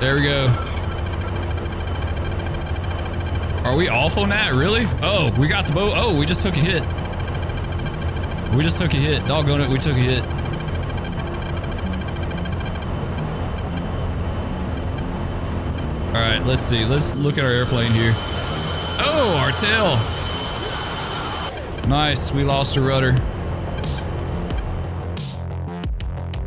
There we go. Are we on that? Really? Oh, we got the boat. Oh, we just took a hit. We just took a hit. Doggone it, we took a hit. All right, let's see. Let's look at our airplane here. Oh, our tail. Nice, we lost a rudder.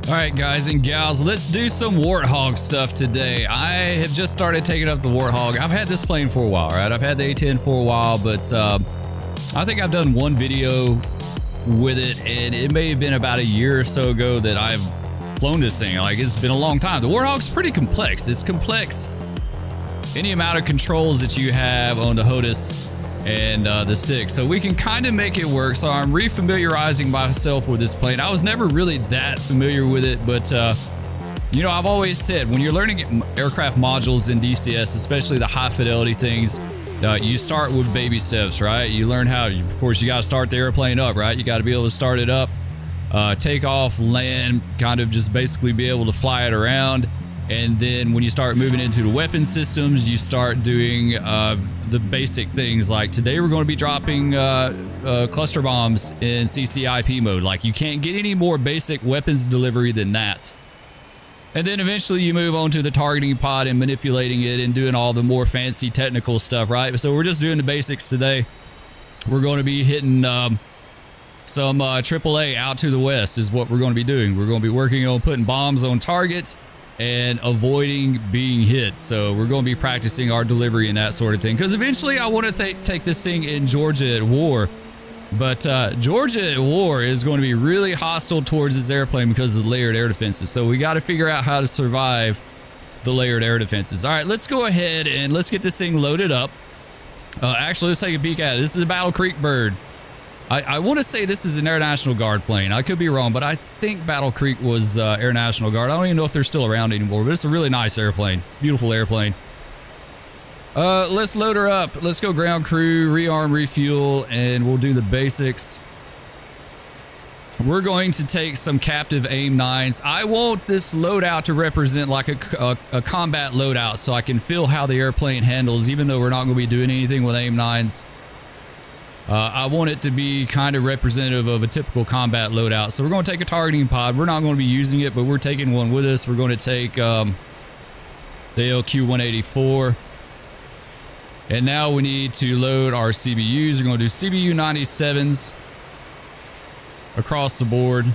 All right, guys and gals, let's do some Warthog stuff today. I have just started taking up the Warthog. I've had this plane for a while, right? I've had the A10 for a while, but uh, I think I've done one video with it, and it may have been about a year or so ago that I've flown this thing. Like, it's been a long time. The Warthog's pretty complex. It's complex any amount of controls that you have on the HOTAS and uh, the stick. So we can kind of make it work. So I'm refamiliarizing myself with this plane. I was never really that familiar with it, but uh, you know, I've always said when you're learning aircraft modules in DCS, especially the high fidelity things, uh, you start with baby steps, right? You learn how, of course, you got to start the airplane up, right? You got to be able to start it up, uh, take off, land, kind of just basically be able to fly it around. And then when you start moving into the weapon systems, you start doing uh, the basic things. Like today, we're going to be dropping uh, uh, cluster bombs in CCIP mode. Like you can't get any more basic weapons delivery than that. And then eventually you move on to the targeting pod and manipulating it and doing all the more fancy technical stuff, right? So we're just doing the basics today. We're going to be hitting um, some uh, AAA out to the west is what we're going to be doing. We're going to be working on putting bombs on targets and avoiding being hit. So we're going to be practicing our delivery and that sort of thing. Because eventually I want to take this thing in Georgia at war. But uh, Georgia at war is going to be really hostile towards this airplane because of the layered air defenses. So we got to figure out how to survive the layered air defenses. All right, let's go ahead and let's get this thing loaded up. Uh, actually, let's take a peek at it. This is a Battle Creek bird. I, I want to say this is an Air National Guard plane. I could be wrong, but I think Battle Creek was uh, Air National Guard. I don't even know if they're still around anymore, but it's a really nice airplane. Beautiful airplane. Uh, let's load her up. Let's go ground crew, rearm, refuel, and we'll do the basics. We're going to take some captive AIM-9s. I want this loadout to represent like a, a, a, combat loadout so I can feel how the airplane handles, even though we're not going to be doing anything with AIM-9s. Uh, I want it to be kind of representative of a typical combat loadout. So we're going to take a targeting pod. We're not going to be using it, but we're taking one with us. We're going to take um, the LQ-184. And now we need to load our CBUs. We're going to do CBU 97s across the board.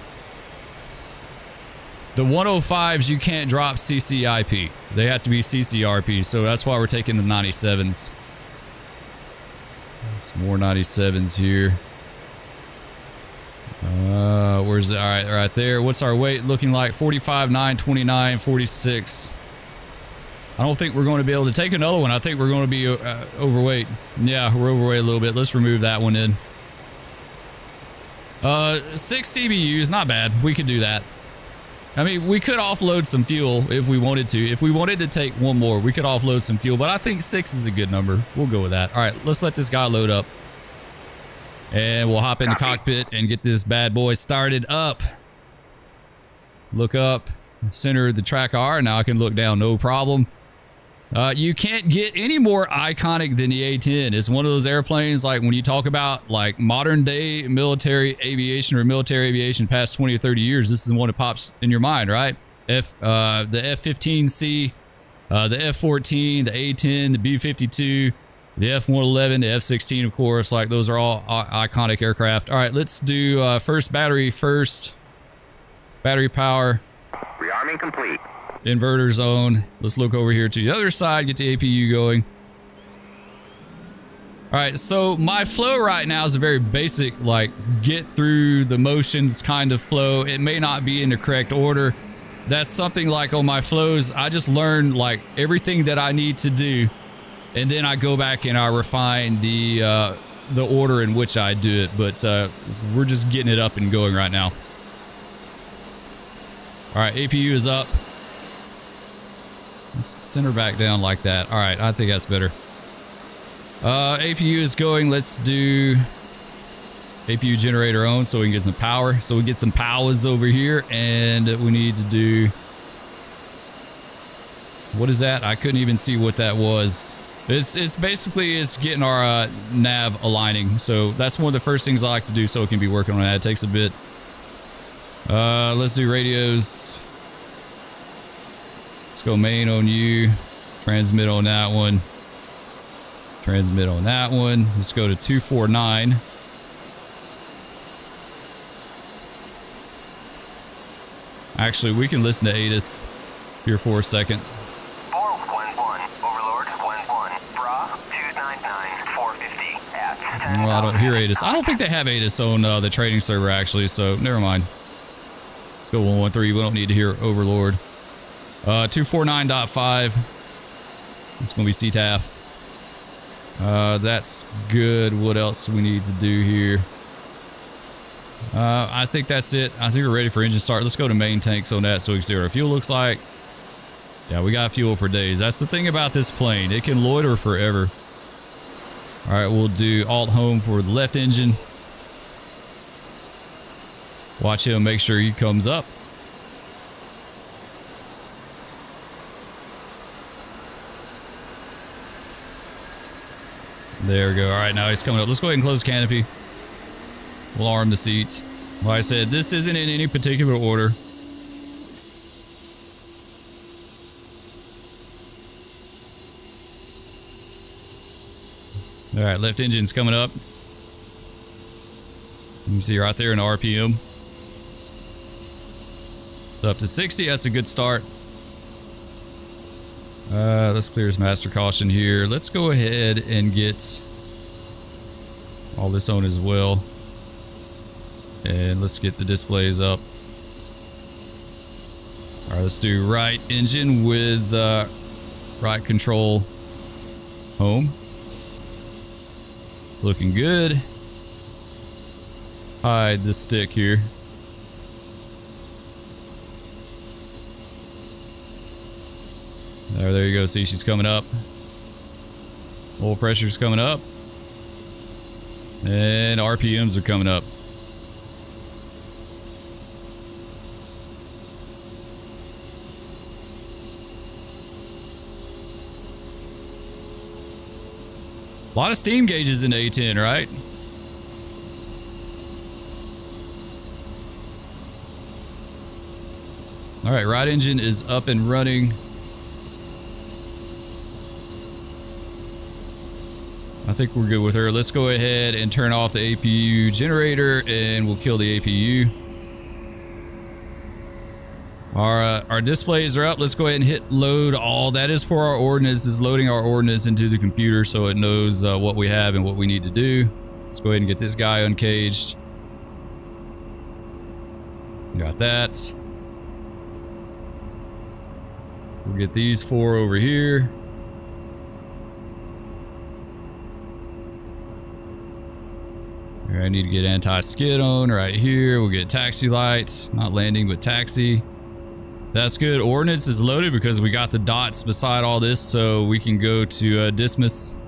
The 105s, you can't drop CCIP. They have to be CCRP, so that's why we're taking the 97s. Some more 97s here. Uh, where's it? All right, right there. What's our weight looking like? 45, 9, 29, 46. I don't think we're going to be able to take another one. I think we're going to be uh, overweight. Yeah, we're overweight a little bit. Let's remove that one in. Uh, six CBUs, not bad. We could do that. I mean, we could offload some fuel if we wanted to. If we wanted to take one more, we could offload some fuel, but I think six is a good number. We'll go with that. All right, let's let this guy load up. And we'll hop in the cockpit and get this bad boy started up. Look up, center the TrackIR. Now I can look down, no problem. Uh, you can't get any more iconic than the A-10. It's one of those airplanes like when you talk about like modern day military aviation or military aviation past 20 or 30 years, this is the one that pops in your mind, right? F, uh, the F-15C, uh, the F-14, the A-10, the B-52, the F-111, the F-16, of course. Like those are all iconic aircraft. All right, let's do uh, first battery first. Battery power. Rearming complete inverter zone. Let's look over here to the other side, get the APU going. All right, so my flow right now is a very basic, like, get through the motions kind of flow. It may not be in the correct order. That's something like on my flows, I just learn, like, everything that I need to do. And then I go back and I refine the, uh, the order in which I do it. But uh, we're just getting it up and going right now. All right, APU is up. Center back down like that. All right, I think that's better. Uh, APU is going. Let's do APU generator on so we can get some power. So we get some powers over here and we need to do What is that? I couldn't even see what that was. It's, it's basically it's getting our uh, nav aligning. So that's one of the first things I like to do so it can be working on that. It takes a bit. Uh, let's do radios. Let's go main on you. Transmit on that one. Transmit on that one. Let's go to 249. Actually, we can listen to ATIS here for a second. Well, I don't hear ATIS. I don't think they have ATIS on uh, the trading server, actually, so never mind. Let's go 113. We don't need to hear Overlord. Uh, 249.5. It's going to be CTAF. Uh, that's good. What else we need to do here? Uh, I think that's it. I think we're ready for engine start. Let's go to main tanks on that so we can see what our fuel looks like. Yeah, we got fuel for days. That's the thing about this plane. It can loiter forever. All right, we'll do alt home for the left engine. Watch him make sure he comes up. There we go. All right, now he's coming up. Let's go ahead and close canopy. We'll arm the seats. Like I said, this isn't in any particular order. All right, left engine's coming up. You can see right there in RPM. Up to 60, that's a good start. Uh, let's clear his master caution here. Let's go ahead and get all this on as well. And let's get the displays up. All right, let's do right engine with uh, right control home. It's looking good. Hide the stick here. There, there you go. See, she's coming up. Oil pressure's coming up. And RPMs are coming up. A lot of steam gauges in A10, right? All right, right engine is up and running. Think we're good with her. Let's go ahead and turn off the APU generator and we'll kill the APU. Our, uh, our displays are up. Let's go ahead and hit load all. That is for our ordnance, is loading our ordnance into the computer so it knows uh, what we have and what we need to do. Let's go ahead and get this guy uncaged. Got that. We'll get these four over here. I need to get anti-skid on right here. We'll get taxi lights. Not landing, but taxi. That's good. Ordnance is loaded because we got the dots beside all this, so we can go to uh, DSMS.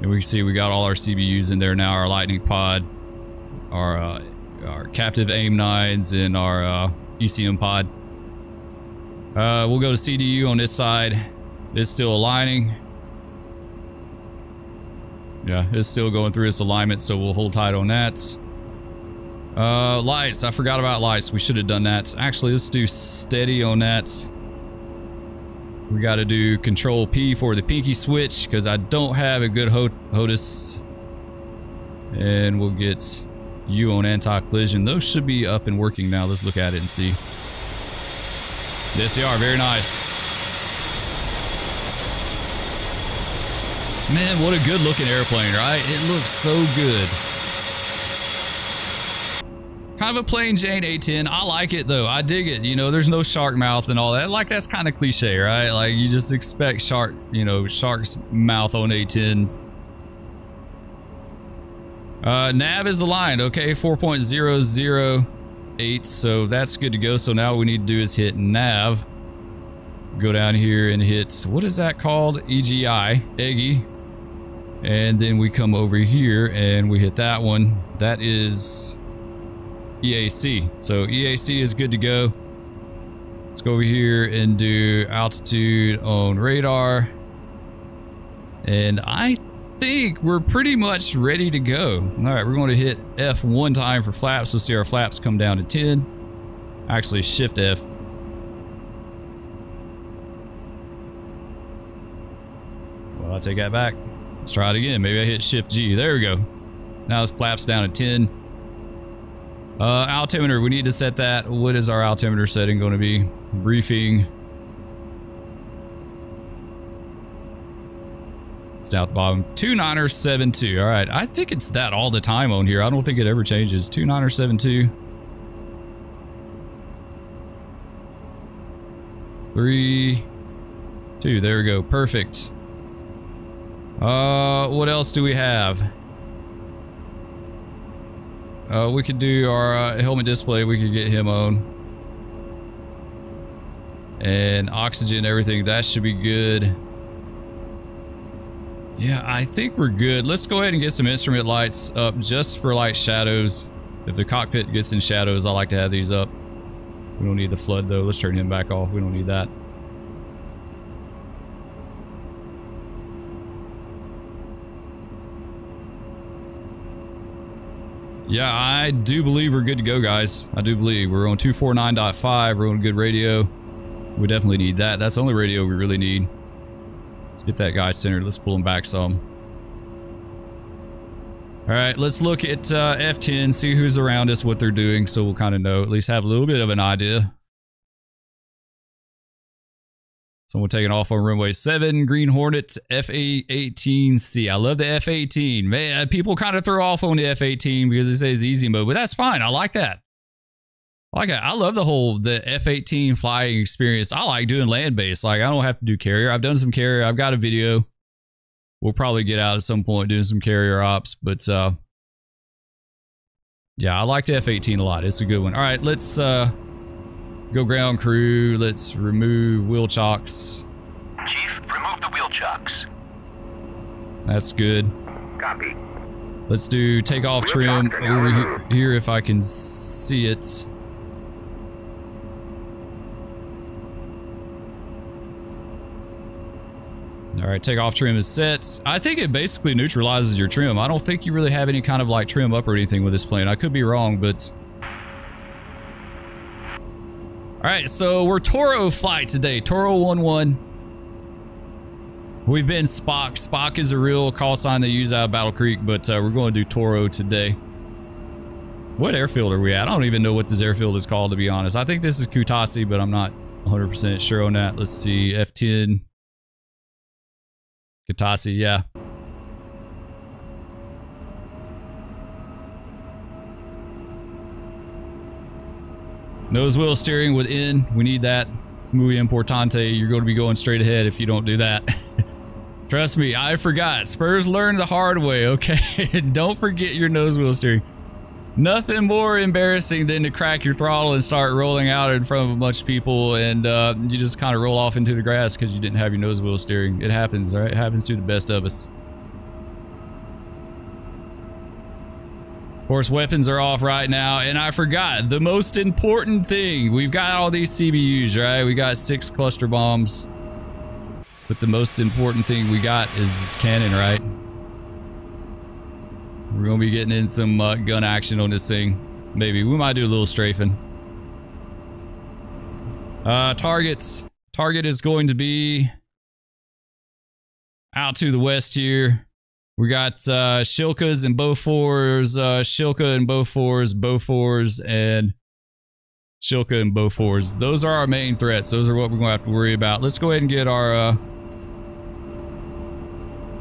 And we can see we got all our CBUs in there now, our Litening pod, our uh, our captive aim nines, and our uh, ECM pod. Uh, we'll go to CDU on this side. It's still aligning. Yeah, it's still going through its alignment, so we'll hold tight on that. Uh, lights. I forgot about lights. We should have done that. Actually, let's do steady on that. We got to do control P for the pinky switch because I don't have a good HOTAS. And we'll get you on anti-collision. Those should be up and working now. Let's look at it and see. Yes, they are. Very nice. Man, what a good looking airplane, right? It looks so good. Kind of a plain Jane A10. I like it though. I dig it. You know, there's no shark mouth and all that. Like that's kind of cliche, right? Like you just expect shark, you know, shark's mouth on A10s. Uh, nav is aligned. Okay, 4.008. So that's good to go. So now we need to do is hit nav. Go down here and hit, what is that called? EGI, EGI. And then we come over here and we hit that one. That is EAC. So EAC is good to go. Let's go over here and do altitude on radar. And I think we're pretty much ready to go. All right, we're going to hit F one time for flaps. We'll see our flaps come down to 10. Actually, Shift F. Well, I'll take that back. Let's try it again. Maybe I hit Shift G. There we go. Now it's flaps down to 10. Uh, altimeter, we need to set that. What is our altimeter setting going to be? Briefing. It's down at the bottom. 29er72. All right. I think it's that all the time on here. I don't think it ever changes. 29er72. Three, two. There we go. Perfect. Uh, what else do we have? Uh, we could do our uh, helmet display. We could get him on. And oxygen, everything. That should be good. Yeah, I think we're good. Let's go ahead and get some instrument lights up just for light shadows. If the cockpit gets in shadows, I like to have these up. We don't need the flood though. Let's turn him back off. We don't need that. Yeah, I do believe we're good to go, guys. I do believe. We're on 249.5. We're on good radio. We definitely need that. That's the only radio we really need. Let's get that guy centered. Let's pull him back some. All right, let's look at uh, F10, see who's around us, what they're doing, so we'll kind of know, at least have a little bit of an idea. Someone taking off on runway 7, Green Hornet, F-18C. I love the F-18. Man, people kind of throw off on the F-18 because it says easy mode, but that's fine. I like that. I like. I love the whole the F-18 flying experience. I like doing land-based. Like, I don't have to do carrier. I've done some carrier. I've got a video. We'll probably get out at some point doing some carrier ops, but uh, yeah, I like the F-18 a lot. It's a good one. All right, let's uh, go ground crew. Let's remove wheel chocks. Chief, remove the wheel chocks. That's good. Copy. Let's do takeoff Wheel trim chocks are now over he- here if I can see it. All right, takeoff trim is set. I think it basically neutralizes your trim. I don't think you really have any kind of like trim up or anything with this plane. I could be wrong, but... All right, so we're Toro flight today. Toro 1-1. We've been Spock. Spock is a real call sign they use out of Battle Creek, but uh, we're going to do Toro today. What airfield are we at? I don't even know what this airfield is called, to be honest. I think this is Kutaisi, but I'm not 100% sure on that. Let's see. F10. Kutaisi, yeah. Nose wheel steering within. We need that. It's muy importante. You're going to be going straight ahead if you don't do that. Trust me, I forgot. Spurs learned the hard way, okay? don't forget your nose wheel steering. Nothing more embarrassing than to crack your throttle and start rolling out in front of a bunch of people and uh, you just kind of roll off into the grass because you didn't have your nose wheel steering. It happens, right? It happens to the best of us. Course, weapons are off right now, and I forgot the most important thing. We've got all these CBUs, right? We got six cluster bombs. But the most important thing we got is cannon, right? We're gonna be getting in some uh, gun action on this thing. Maybe. We might do a little strafing. Uh, targets. Target is going to be out to the west here. We got uh, Shilkas and Bofors, uh, Shilka and Bofors, Bofors and Shilka and Bofors. Those are our main threats. Those are what we're going to have to worry about. Let's go ahead and get our uh,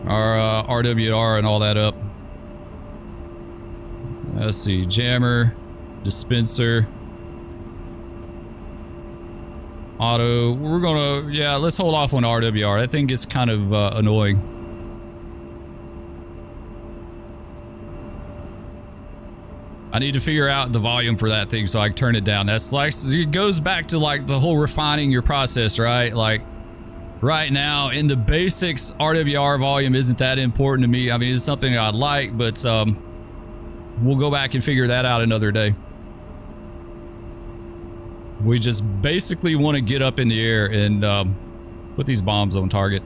our uh, RWR and all that up. Let's see, jammer, dispenser, auto. We're gonna, yeah, let's hold off on RWR. That thing gets kind of uh, annoying. I need to figure out the volume for that thing so I can turn it down. That's like, it goes back to like the whole refining your process, right? Like right now in the basics, RWR volume isn't that important to me. I mean, it's something I'd like, but um, we'll go back and figure that out another day. We just basically want to get up in the air and um, put these bombs on target.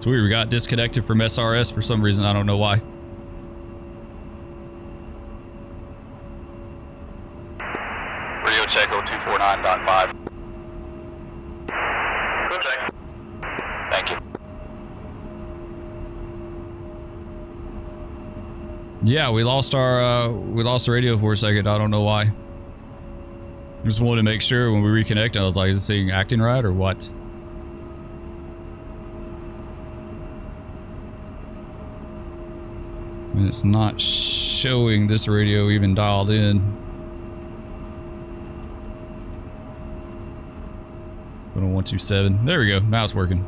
It's weird. We got disconnected from SRS for some reason. I don't know why. Radio check 0249.5. Good check. Thank you. Yeah, we lost our uh, we lost the radio for a second. I don't know why. Just wanted to make sure when we reconnect, I was like, is this thing acting right or what? It's not showing this radio even dialed in. Going on 127. There we go. Now it's working.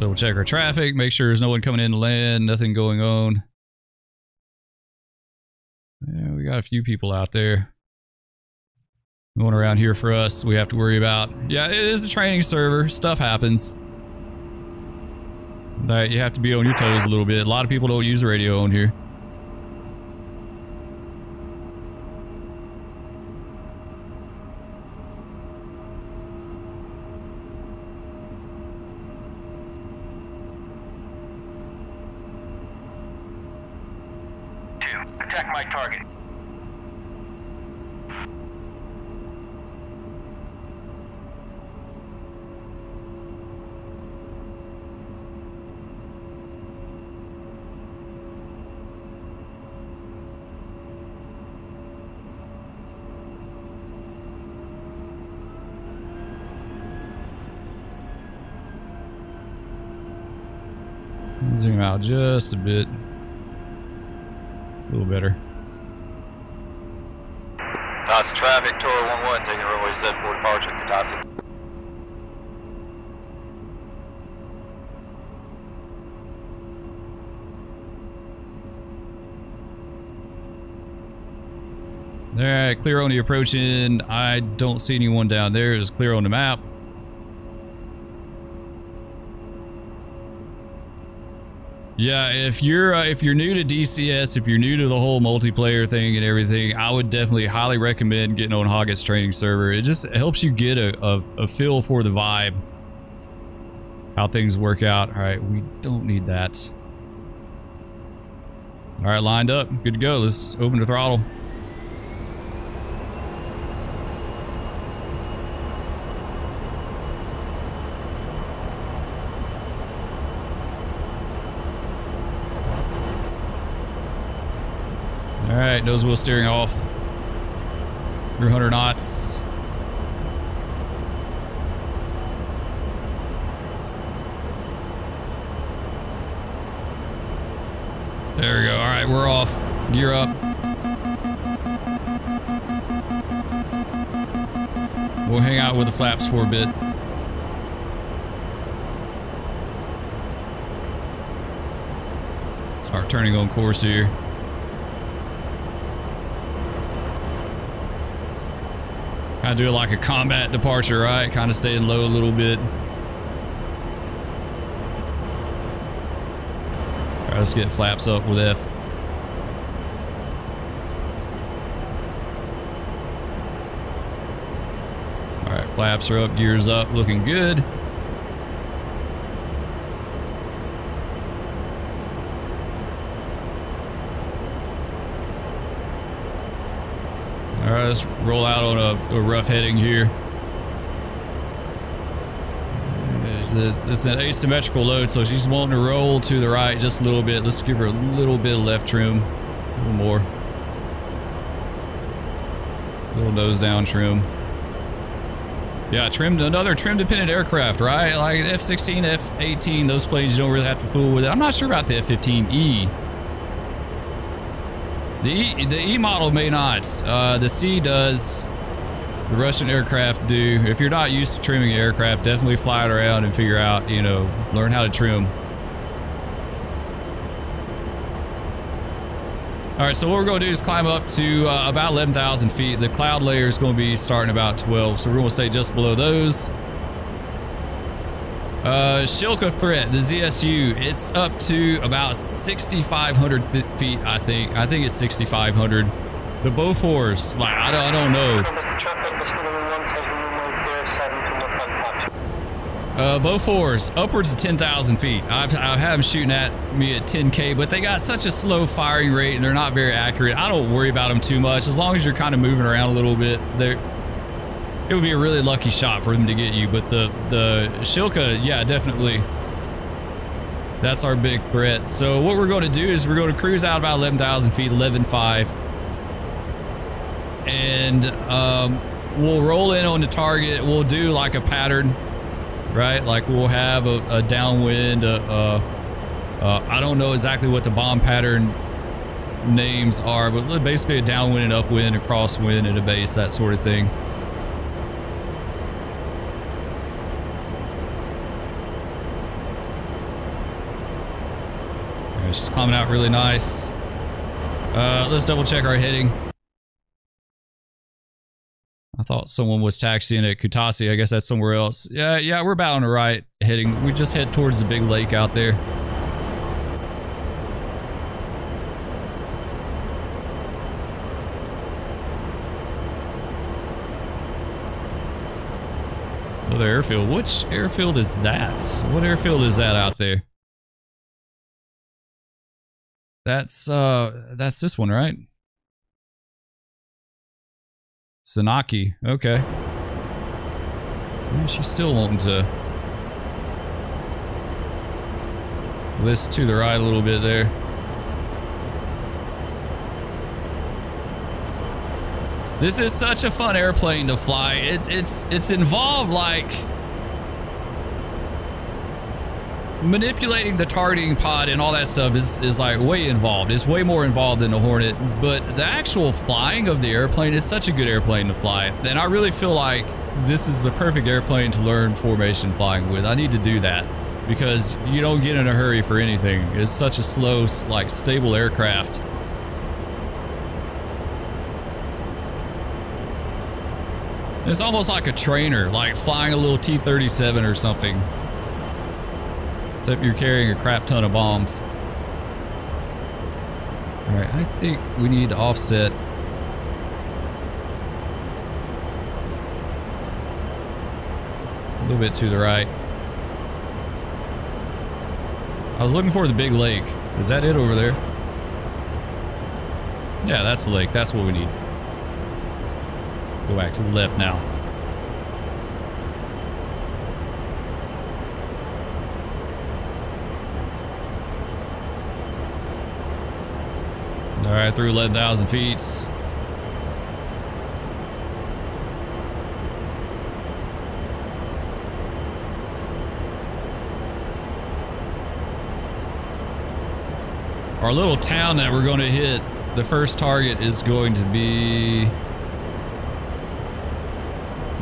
Double check our traffic, make sure there's no one coming in to land, nothing going on. Got a few people out there. Going around here for us, we have to worry about. Yeah, it is a training server. Stuff happens. That you have to be on your toes a little bit. A lot of people don't use radio on here. Two. Attack my target. Zoom out just a bit. A little better. That's traffic, Toro 11, taking runway 74 departure, Kutaisi. Alright, clear on the approaching. I don't see anyone down there. It's clear on the map. Yeah, if you're uh, if you're new to DCS, if you're new to the whole multiplayer thing and everything, I would definitely highly recommend getting on Hoggit's training server. It just helps you get a, a, a feel for the vibe, how things work out. All right, we don't need that. All right, lined up, good to go. Let's open the throttle. All right, nose wheel steering off. 300 knots. There we go. All right, we're off. Gear up. We'll hang out with the flaps for a bit. Start turning on course here. Kind of do like a combat departure, right? Kind of staying low a little bit. All right, let's get flaps up with F. All right, flaps are up, gears up, looking good. Let's roll out on a, a rough heading here. It's, it's, it's an asymmetrical load, so she's wanting to roll to the right just a little bit. Let's give her a little bit of left trim, a little more. A Little nose down trim. Yeah, trimmed another trim dependent aircraft, right? Like F-16, F-18, those planes you don't really have to fool with. It. I'm not sure about the F-15E. The E, the E model may not. Uh, the C does. The Russian aircraft do. If you're not used to trimming aircraft, definitely fly it around and figure out, you know, learn how to trim. All right, so what we're going to do is climb up to uh, about 11,000 feet. The cloud layer is going to be starting about 12, so we're going to stay just below those. Uh, Shilka threat, the ZSU, it's up to about 6,500 feet, I think. I think it's 6,500. The Bofors, like, I don't, I don't know. Uh, Bofors, upwards of 10,000 feet. I've, I've had them shooting at me at 10K, but they got such a slow firing rate and they're not very accurate. I don't worry about them too much. As long as you're kind of moving around a little bit, they're, it would be a really lucky shot for them to get you. But the, the Shilka, yeah, definitely. That's our big threat. So what we're going to do is we're going to cruise out about 11,000 feet, 11.5. And um, we'll roll in on the target. We'll do like a pattern right? Like we'll have a, a downwind. Uh, uh, uh, I don't know exactly what the bomb pattern names are, but basically a downwind and upwind, a crosswind and a base, that sort of thing. She's coming out really nice. Uh, let's double check our heading. I thought someone was taxiing at Kutaisi. I guess that's somewhere else. Yeah, yeah, we're about on the right heading. We just head towards the big lake out there. Another airfield. Which airfield is that? What airfield is that out there? That's, uh, that's this one, right? Senaki. Okay. Yeah, she's still wanting to list to the right a little bit there. This is such a fun airplane to fly. It's it's it's involved like manipulating the targeting pod and all that stuff is, is like way involved. It's way more involved than the Hornet, but the actual flying of the airplane is such a good airplane to fly. And I really feel like this is the perfect airplane to learn formation flying with. I need to do that because you don't get in a hurry for anything. It's such a slow, like stable aircraft. It's almost like a trainer, like flying a little T-37 or something. Except you're carrying a crap ton of bombs. Alright, I think we need to offset. A little bit to the right. I was looking for the big lake. Is that it over there? Yeah, that's the lake. That's what we need. Go back to the left now. All right, through 11,000 feet. Our little town that we're going to hit, the first target is going to be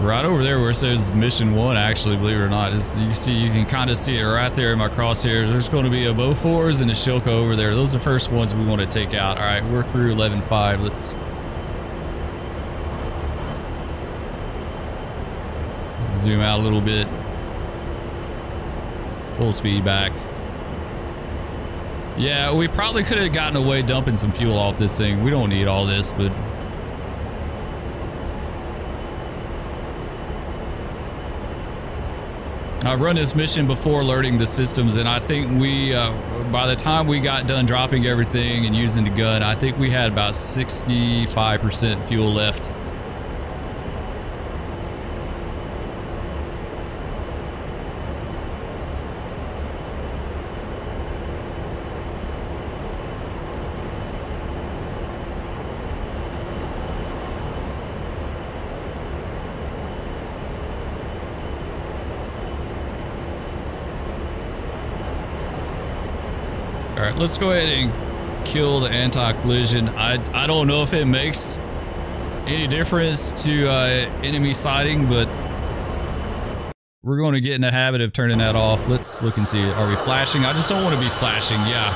right over there where it says mission one actually believe it or not as you see you can kind of see it right there in my crosshairs. There's going to be a Bofors and a Shilka over there. Those are the first ones we want to take out. All right we're through 11.5 let's zoom out a little bit. Full speed back. Yeah we probably could have gotten away dumping some fuel off this thing. We don't need all this but I've run this mission before alerting the systems, and I think we, uh, by the time we got done dropping everything and using the gun, I think we had about 65% fuel left. Let's go ahead and kill the anti-collision. I I don't know if it makes any difference to uh, enemy sighting, but we're going to get in the habit of turning that off. Let's look and see. Are we flashing? I just don't want to be flashing. Yeah.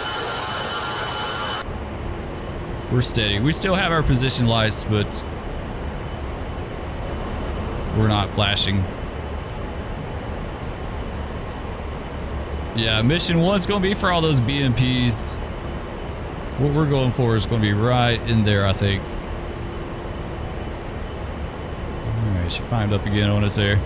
We're steady. We still have our position lights, but we're not flashing. Yeah, mission one's going to be for all those BMPs. What we're going for is going to be right in there, I think. Alright, she climbed up again on us there.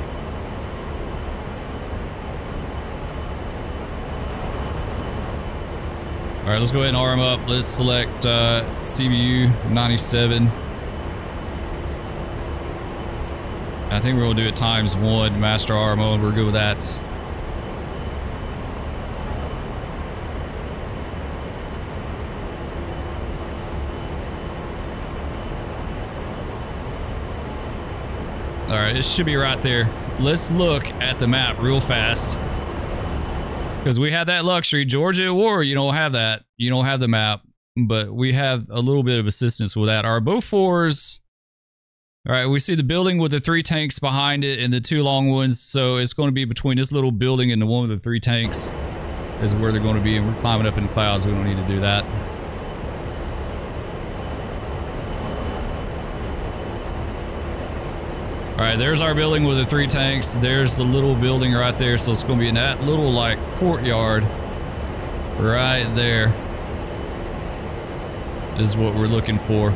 Alright, let's go ahead and arm up. Let's select uh, CBU 97. I think we're going to do it times one, master arm mode. We're good with that. Should be right there. Let's look at the map real fast. Because we have that luxury. Georgia at war, you don't have that. You don't have the map. But we have a little bit of assistance with that. Our Bofors... All right, we see the building with the three tanks behind it and the two long ones. So it's going to be between this little building and the one with the three tanks is where they're going to be. And we're climbing up in the clouds. We don't need to do that. All right, there's our building with the three tanks. There's the little building right there. So it's going to be in that little like courtyard right there is what we're looking for.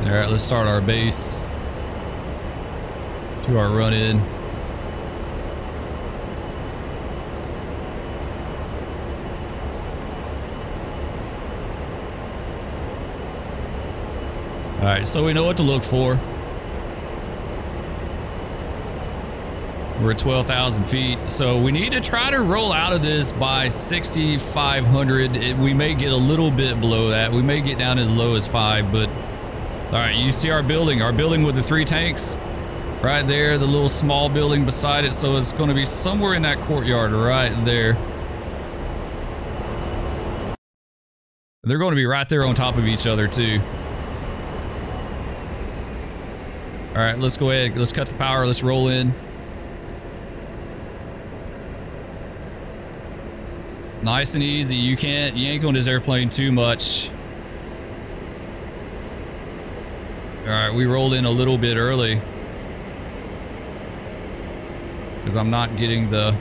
All right, let's start our base to our run in. All right, so we know what to look for. We're at 12,000 feet, so we need to try to roll out of this by 6,500. We may get a little bit below that. We may get down as low as 5, but... Alright, you see our building. Our building with the three tanks. Right there, the little small building beside it, so it's going to be somewhere in that courtyard right there. They're going to be right there on top of each other, too. All right, let's go ahead. Let's cut the power. Let's roll in. Nice and easy. You can't yank on this airplane too much. All right, we rolled in a little bit early. Because I'm not getting the...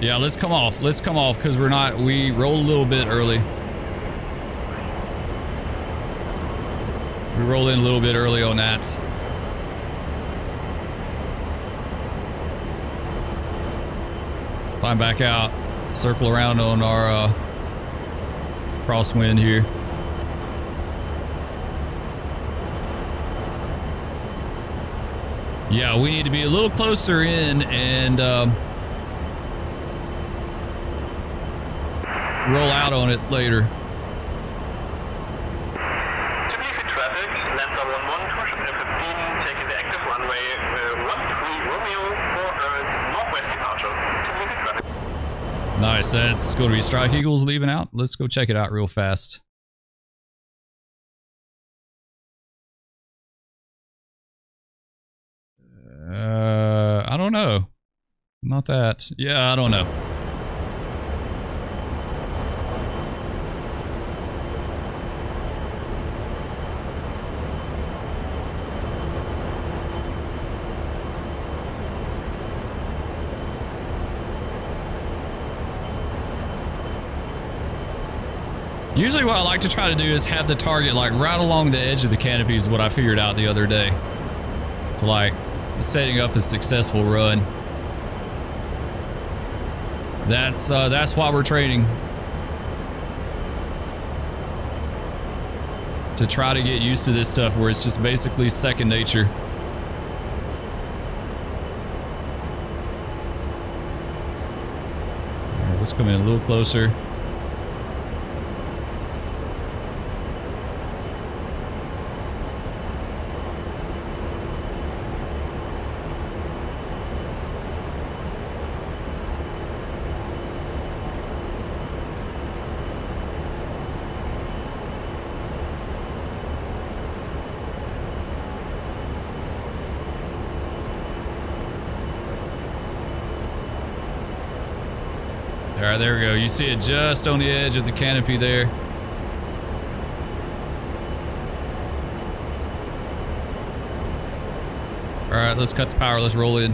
Yeah, let's come off. Let's come off because we're not... We rolled a little bit early. We rolled in a little bit early on that. Climb back out. Circle around on our uh, crosswind here. Yeah, we need to be a little closer in and um, roll out on it later. That's going to be Strike Eagles leaving out. Let's go check it out real fast. Uh, I don't know. Not that. Yeah, I don't know. Usually what I like to try to do is have the target like right along the edge of the canopy is what I figured out the other day. To like setting up a successful run. That's uh, that's why we're training. To try to get used to this stuff where it's just basically second nature. let's come in a little closer. You see it just on the edge of the canopy there. All right, let's cut the power. Let's roll in.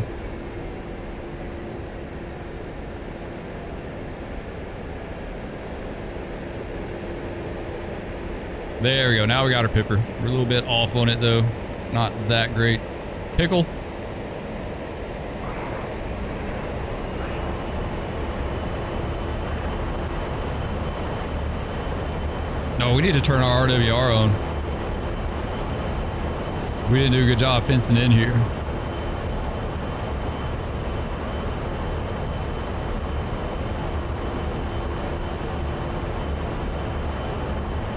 There we go. Now we got our pipper. We're a little bit off on it though. Not that great. Pickle. We need to turn our RWR on. We didn't do a good job fencing in here.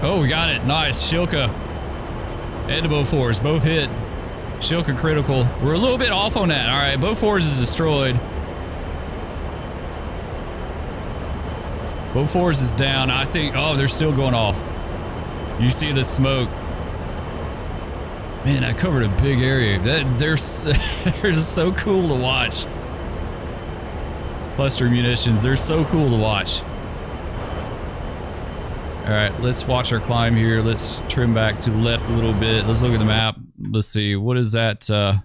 Oh, we got it. Nice. Shilka and the Bofors both hit. Shilka critical. We're a little bit off on that. All right, Bofors is destroyed. Bofors is down. I think, oh, they're still going off. You see the smoke. Man, I covered a big area. That they're, they're just so cool to watch. Cluster munitions, they're so cool to watch. All right, let's watch our climb here. Let's trim back to the left a little bit. Let's look at the map. Let's see. What is that? Uh...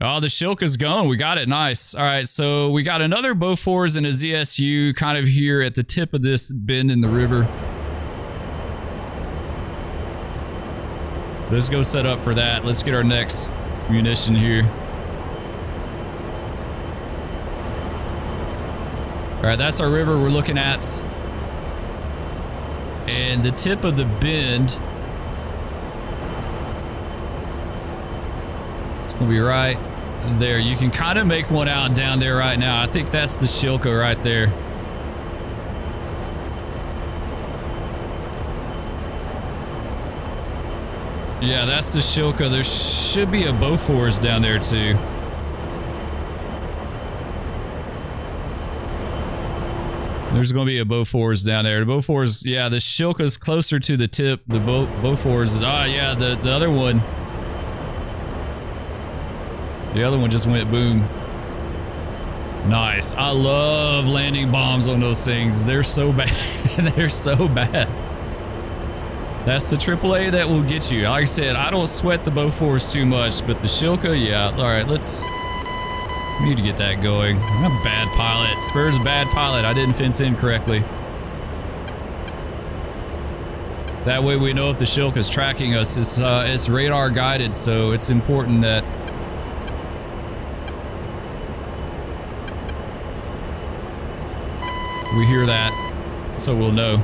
Oh, the Shilka's gone. We got it. Nice. All right, so we got another Bofors and a ZSU kind of here at the tip of this bend in the river. Let's go set up for that. Let's get our next munition here. All right, that's our river we're looking at. And the tip of the bend. It's to be right there. You can kind of make one out down there right now. I think that's the Shilka right there. Yeah, that's the Shilka. There should be a Bofors down there too. There's going to be a Bofors down there. The Bofors, yeah, the Shilka's closer to the tip. The Bo Bofors is, ah, yeah, the, the other one. The other one just went boom. Nice. I love landing bombs on those things. They're so bad. They're so bad. That's the AAA that will get you. Like I said, I don't sweat the Bofors too much, but the Shilka, yeah. All right, let's... We need to get that going. I'm a bad pilot. Spur's a bad pilot. I didn't fence in correctly. That way we know if the Shilka is tracking us. It's, uh, it's radar guided, so it's important that we hear that, so we'll know.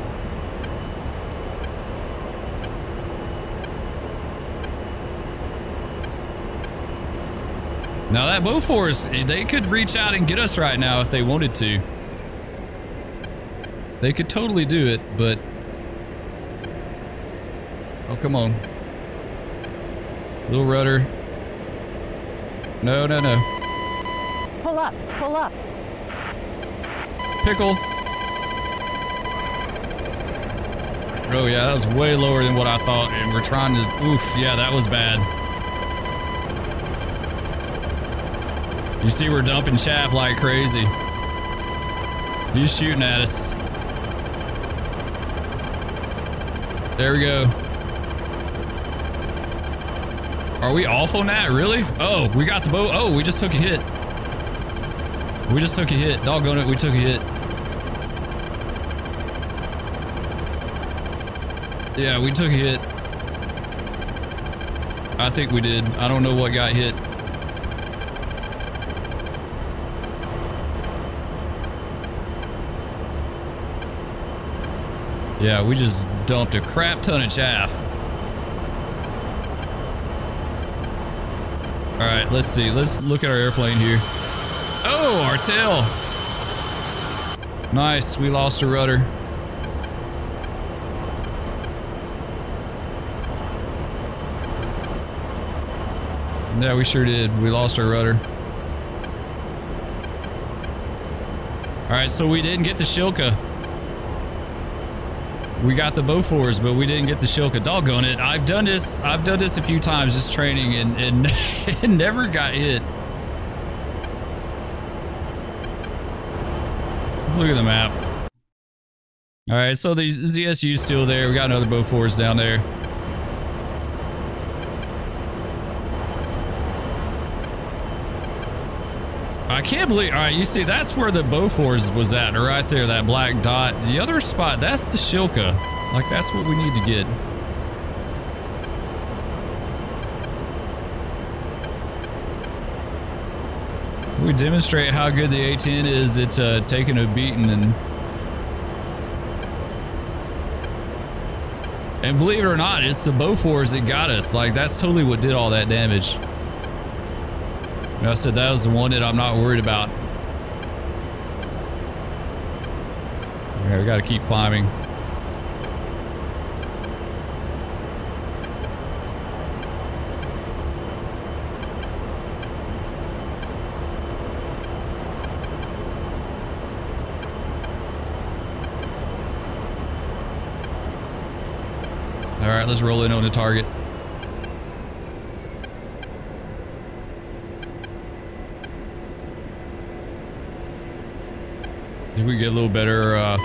Now that Bofors, they could reach out and get us right now if they wanted to. They could totally do it, but... Oh, come on. Little rudder. No, no, no. Pull up, pull up. Pickle. Oh yeah, that was way lower than what I thought, and we're trying to... Oof, yeah, that was bad. You see we're dumping chaff like crazy. He's shooting at us. There we go. Are we off on that? Really? Oh, we got the boat. Oh, we just took a hit. We just took a hit. Doggone it, we took a hit. Yeah, we took a hit. I think we did. I don't know what got hit. Yeah, we just dumped a crap ton of chaff. All right, let's see. Let's look at our airplane here. Oh, our tail. Nice, we lost a rudder. Yeah, we sure did. We lost our rudder. All right, so we didn't get the Shilka. We got the Bofors, but we didn't get the Shilka. Doggone it. I've done this. I've done this a few times, just training, and, and it never got hit. Let's look at the map. All right, so the ZSU's still there. We got another Bofors down there. Can't believe. All right, you see, that's where the Bofors was at, right there, that black dot. The other spot, that's the Shilka. Like, that's what we need to get. We demonstrate how good the A10 is at uh, taking a beating and And believe it or not, it's the Bofors that got us. Like, that's totally what did all that damage. I said that was the one that I'm not worried about. Okay, we gotta keep climbing. All right, let's roll in on the target. See if we get a little better uh,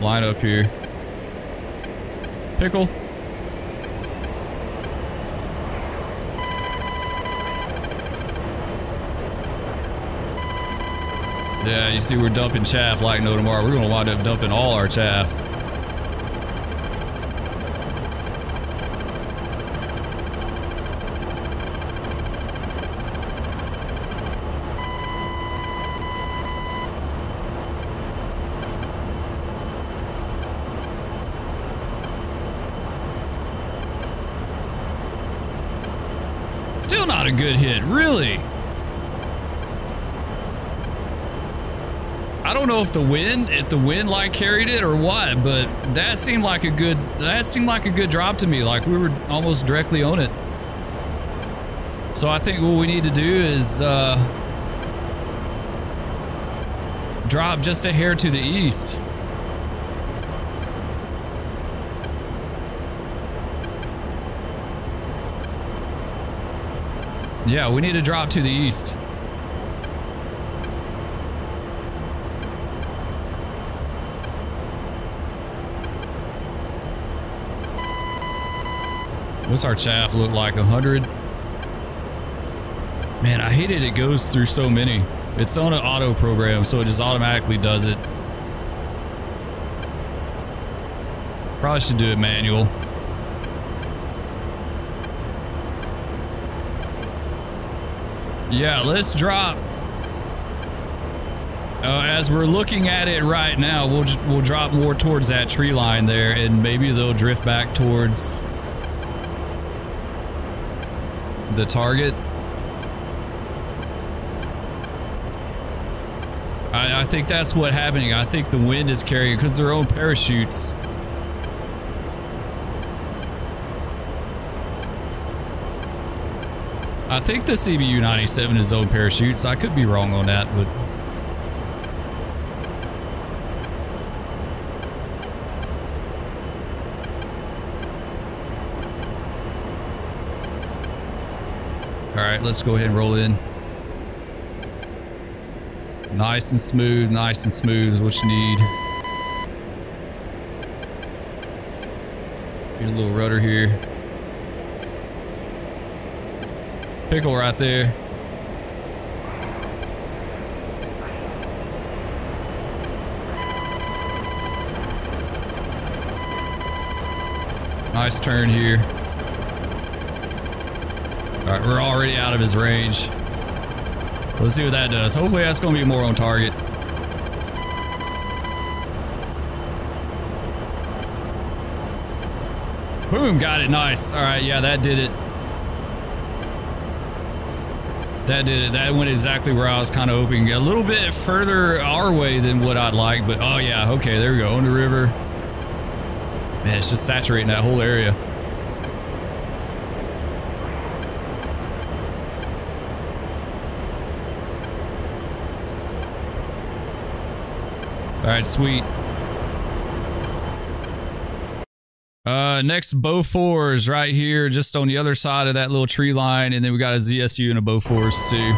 line up here. Pickle. Yeah, you see we're dumping chaff like no tomorrow. We're going to wind up dumping all our chaff. I don't know if the wind, if the wind like carried it or what, but that seemed like a good, that seemed like a good drop to me. Like we were almost directly on it. So I think what we need to do is uh, drop just a hair to the east. Yeah, we need to drop to the east. What's our chaff look like? 100? Man, I hate it. It goes through so many. It's on an auto program, so it just automatically does it. Probably should do it manual. Yeah, let's drop. Uh, as we're looking at it right now, we'll just, we'll drop more towards that tree line there, and maybe they'll drift back towards the target. I, I think that's what happening. I think the wind is carrying because their own parachutes. I think the CBU 97 is own parachutes. I could be wrong on that, but let's go ahead and roll in. Nice and smooth, nice and smooth is what you need. Here's a little rudder here. Pickle right there. Nice turn here. We're already out of his range. Let's see what that does. Hopefully that's going to be more on target. Boom, got it. Nice. All right, yeah, that did it. That did it. That went exactly where I was kind of hoping. A little bit further our way than what I'd like, but oh yeah, okay, there we go. On the river. Man, it's just saturating that whole area. All right, sweet. Uh, next Bofors right here, just on the other side of that little tree line, and then we got a ZSU and a Bofors too.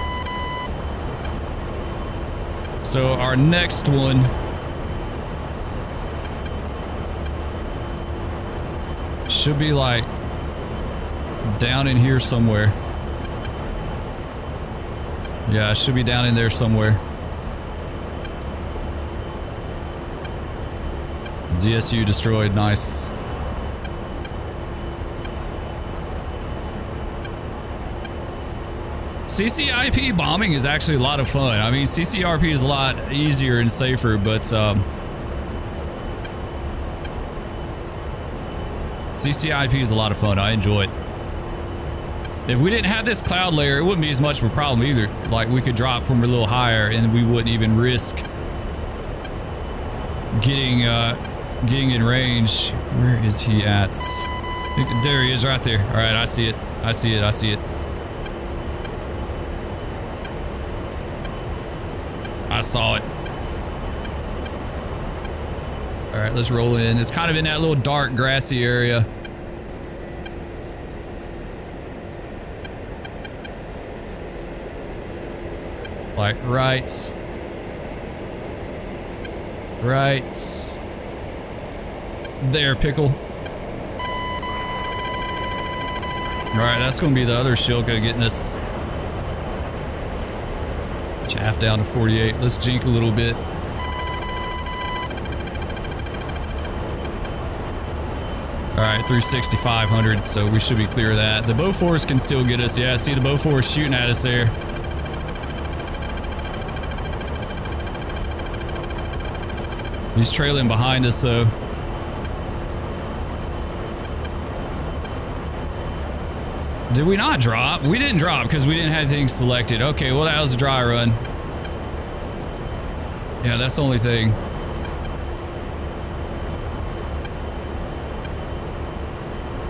So our next one should be like down in here somewhere. Yeah, it should be down in there somewhere. ZSU destroyed, nice. CCIP bombing is actually a lot of fun. I mean, CCRP is a lot easier and safer, but um, CCIP is a lot of fun. I enjoy it. If we didn't have this cloud layer, it wouldn't be as much of a problem either. Like, we could drop from a little higher and we wouldn't even risk getting uh, getting in range. Where is he at? There he is right there. All right, I see it. I see it. I see it. I saw it. All right, let's roll in. It's kind of in that little dark grassy area. Like right. Right. There, Pickle. Alright, that's going to be the other Shilka getting us chaff down to 48. Let's jink a little bit. Alright, through 6,500, so we should be clear of that. The Bofors can still get us. Yeah, see the Bofors shooting at us there. He's trailing behind us, though. Did we not drop? We didn't drop because we didn't have things selected. Okay, well, that was a dry run. Yeah, that's the only thing.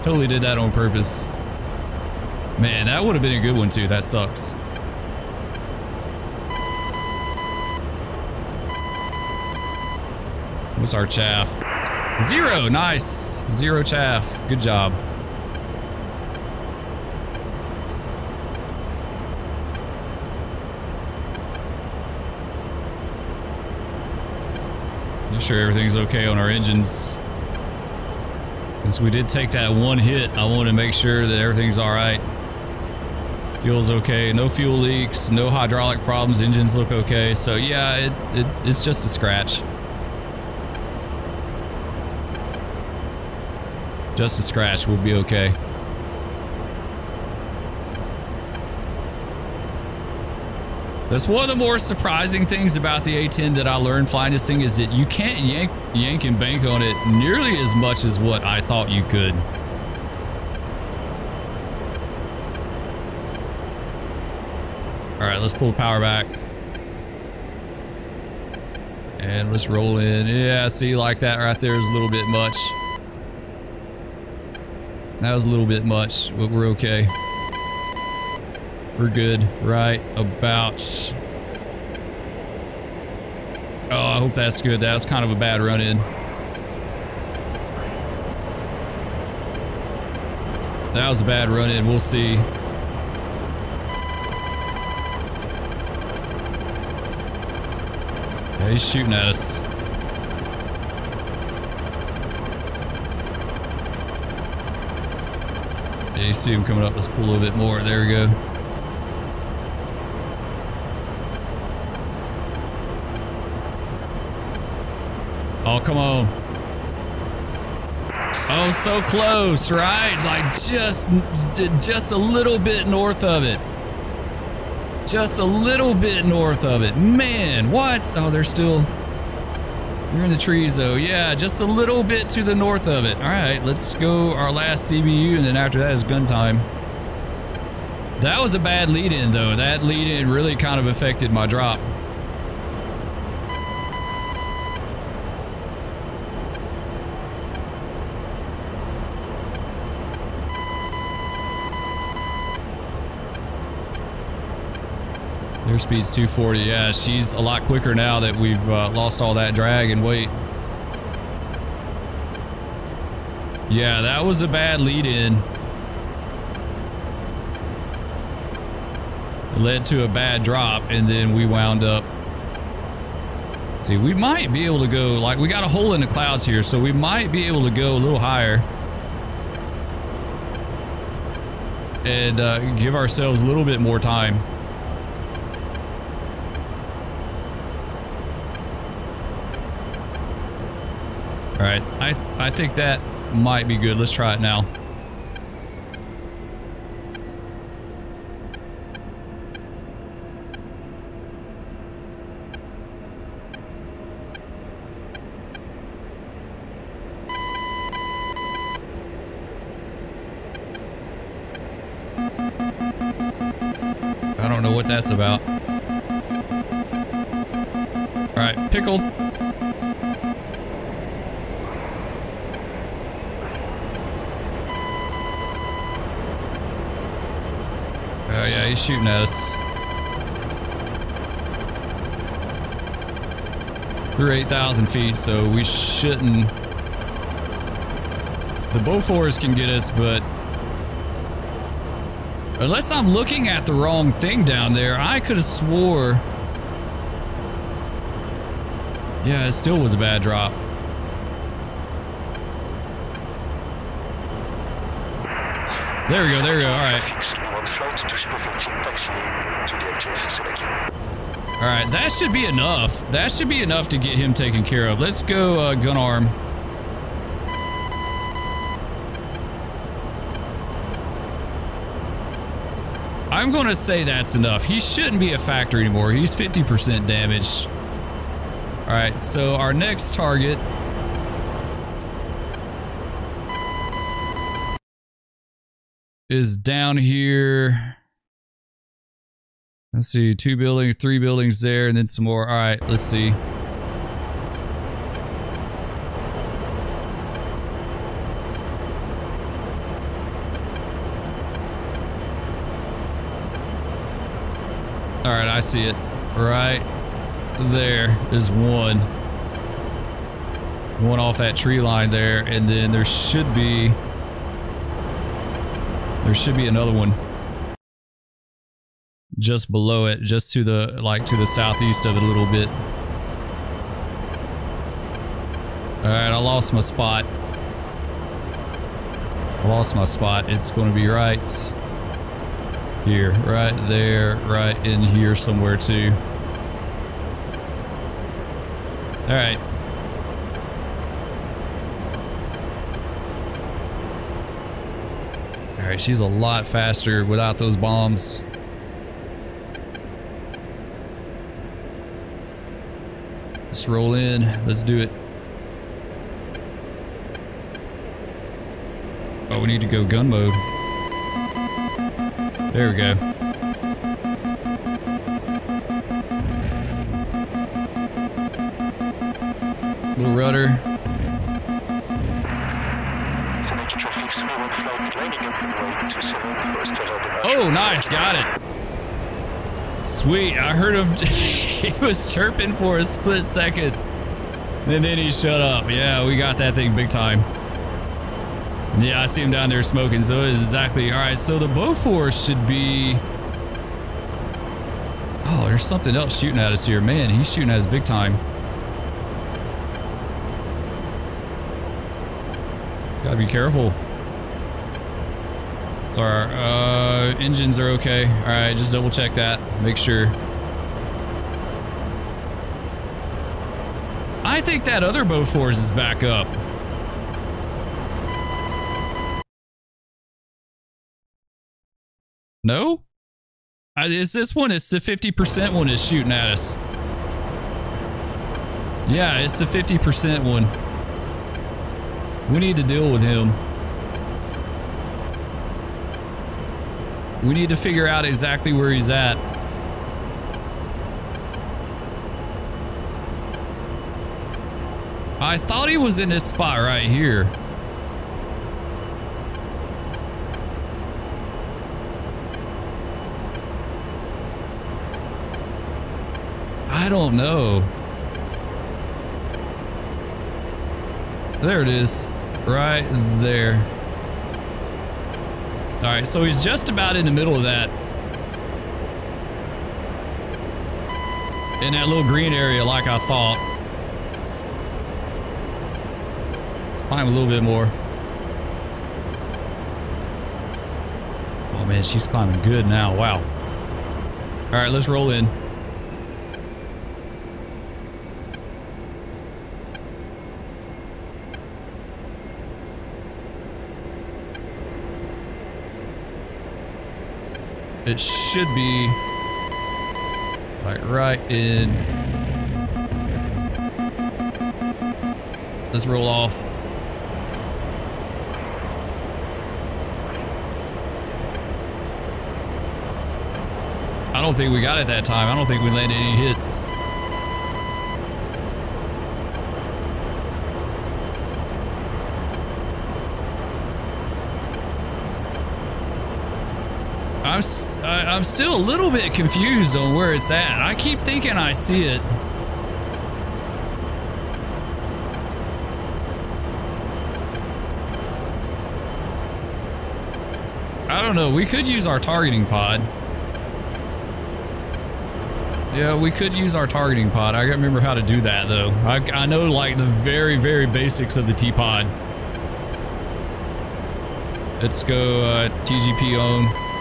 Totally did that on purpose. Man, that would have been a good one, too. That sucks. What's our chaff? Zero. Nice. Zero chaff. Good job. Sure everything's okay on our engines. Since we did take that one hit, I want to make sure that everything's all right. Fuel's okay. No fuel leaks. No hydraulic problems. Engines look okay. So yeah, it, it it's just a scratch. Just a scratch, we'll be okay. That's one of the more surprising things about the A10 that I learned flying this thing is that you can't yank, yank and bank on it nearly as much as what I thought you could. All right, let's pull power back. And let's roll in. Yeah, see, like that right there is a little bit much. That was a little bit much, but we're okay. We're good right about... Oh, I hope that's good. That was kind of a bad run-in. That was a bad run-in. We'll see. Yeah, he's shooting at us. Yeah, you see him coming up. Let's pull a little bit more. There we go. Oh, come on. Oh, so close, right? Like just, just a little bit north of it. Just a little bit north of it. Man, what? Oh, they're still, they're in the trees though. Yeah, just a little bit to the north of it. All right, let's go our last CBU and then after that is gun time. That was a bad lead in though. That lead in really kind of affected my drop. Their speed's 240. Yeah, she's a lot quicker now that we've uh, lost all that drag and weight. Yeah, that was a bad lead in. Led to a bad drop, and then we wound up See, we might be able to go, like, we got a hole in the clouds here, so we might be able to go a little higher. And uh, give ourselves a little bit more time. Alright, I, I think that might be good. Let's try it now. I don't know what that's about. Alright, pickle. Yeah, he's shooting at us. We're 8,000 feet, so we shouldn't... The Bofors can get us, but... Unless I'm looking at the wrong thing down there, I could have swore... Yeah, it still was a bad drop. There we go, there we go, alright. Alright, that should be enough. That should be enough to get him taken care of. Let's go uh, gun arm. I'm going to say that's enough. He shouldn't be a factor anymore. He's 50% damaged. Alright, so our next target... is down here. Let's see, two buildings, three buildings there, and then some more. All right, let's see. All right, I see it. Right there is one. One off that tree line there, and then there should be... There should be another one just below it, just to the, like, to the southeast of it a little bit. Alright, I lost my spot. I lost my spot. It's going to be right here, right there, right in here somewhere too. Alright. Alright, she's a lot faster without those bombs. Let's roll in. Let's do it. Oh, we need to go gun mode. There we go. Little rudder. Oh, nice. Got it. Sweet. I heard him. he was chirping for a split second. And then he shut up. Yeah, we got that thing big time. Yeah, I see him down there smoking. So it is exactly. All right, so the Bofors should be... Oh, there's something else shooting at us here. Man, he's shooting at us big time. Gotta be careful. So our uh, engines are okay. All right, just double check that. Make sure. I think that other Bofors is back up. No? I, is this one? It's the 50% one is shooting at us. Yeah, it's the 50% one. We need to deal with him. We need to figure out exactly where he's at. I thought he was in this spot right here. I don't know. There it is. Right there. All right, so he's just about in the middle of that. In that little green area like I thought. Let's climb a little bit more. Oh man, she's climbing good now, wow. All right, let's roll in. It should be like right in. Let's roll off. I don't think we got it that time. I don't think we landed any hits. I'm I, I'm still a little bit confused on where it's at. I keep thinking I see it. I don't know. We could use our targeting pod. Yeah, we could use our targeting pod. I gotta remember how to do that though. I, I know like the very, very basics of the T-pod. Let's go uh, TGP on.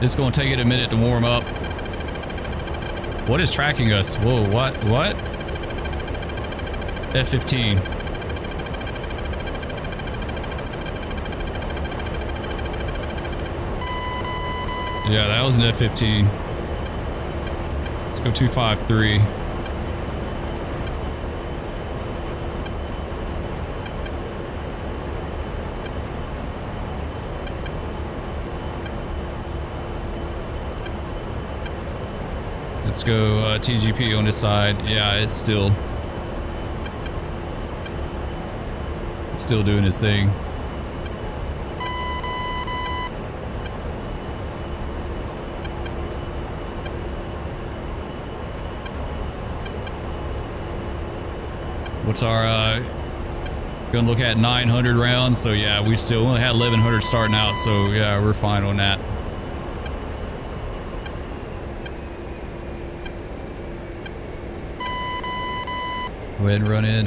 It's gonna take it a minute to warm up. What is tracking us? Whoa, what? What? F-15. Yeah, that was an F-15. Let's go 253. Let's go uh, TGP on this side. Yeah, it's still still doing its thing. What's our uh gonna look at 900 rounds so yeah we still only had 1100 starting out so yeah we're fine on that Go ahead and run in.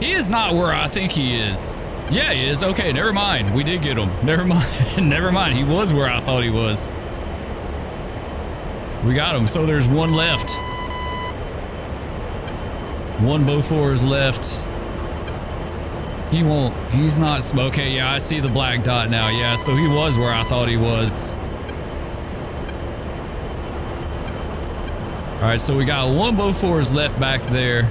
He is not where I think he is. Yeah, he is. Okay, never mind. We did get him. Never mind. never mind. He was where I thought he was. We got him. So there's one left. One Bofors is left. He won't. He's not. Okay, yeah, I see the black dot now. Yeah, so he was where I thought he was. All right, so we got one Bofors left back there.